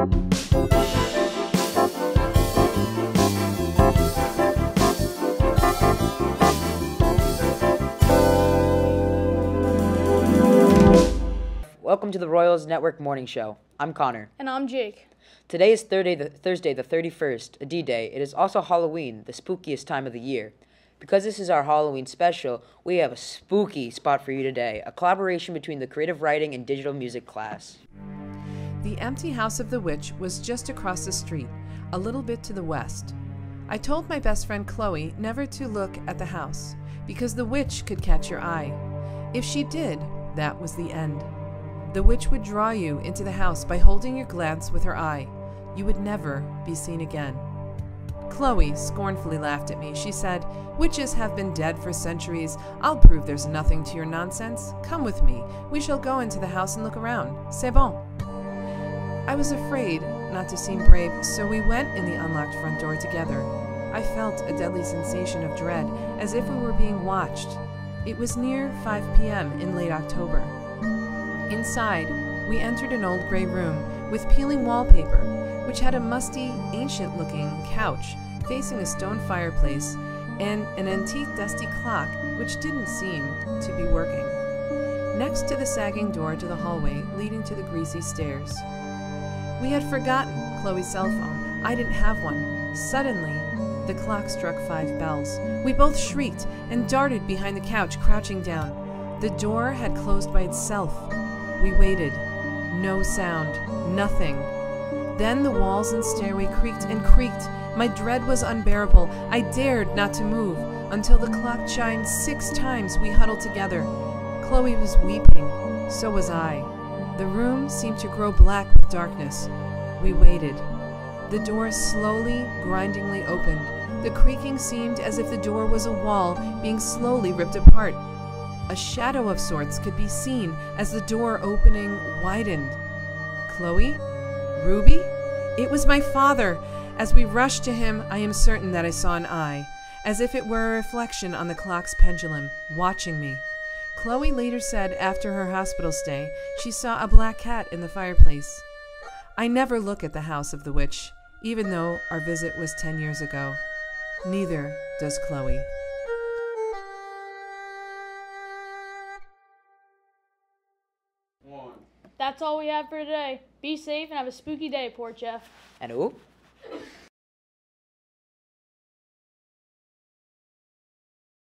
Welcome to the Royals Network Morning Show. I'm Connor. And I'm Jake. Today is Thursday the, Thursday, the 31st, a D-Day. It is also Halloween, the spookiest time of the year. Because this is our Halloween special, we have a spooky spot for you today, a collaboration between the creative writing and digital music class. The empty house of the witch was just across the street, a little bit to the west. I told my best friend Chloe never to look at the house, because the witch could catch your eye. If she did, that was the end. The witch would draw you into the house by holding your glance with her eye. You would never be seen again. Chloe scornfully laughed at me. She said, Witches have been dead for centuries. I'll prove there's nothing to your nonsense. Come with me. We shall go into the house and look around. C'est bon. I was afraid not to seem brave, so we went in the unlocked front door together. I felt a deadly sensation of dread, as if we were being watched. It was near 5 p.m. in late October. Inside, we entered an old gray room with peeling wallpaper, which had a musty, ancient looking couch facing a stone fireplace and an antique dusty clock which didn't seem to be working. Next to the sagging door to the hallway leading to the greasy stairs. We had forgotten Chloe's cell phone. I didn't have one. Suddenly, the clock struck five bells. We both shrieked and darted behind the couch, crouching down. The door had closed by itself. We waited. No sound. Nothing. Then the walls and stairway creaked and creaked. My dread was unbearable. I dared not to move. Until the clock chimed six times, we huddled together. Chloe was weeping. So was I. The room seemed to grow black with darkness. We waited. The door slowly, grindingly opened. The creaking seemed as if the door was a wall being slowly ripped apart. A shadow of sorts could be seen as the door opening widened. Chloe? Ruby? It was my father. As we rushed to him, I am certain that I saw an eye, as if it were a reflection on the clock's pendulum, watching me. Chloe later said after her hospital stay, she saw a black cat in the fireplace. I never look at the house of the witch, even though our visit was 10 years ago. Neither does Chloe. That's all we have for today. Be safe and have a spooky day, Port Jeff. And oop,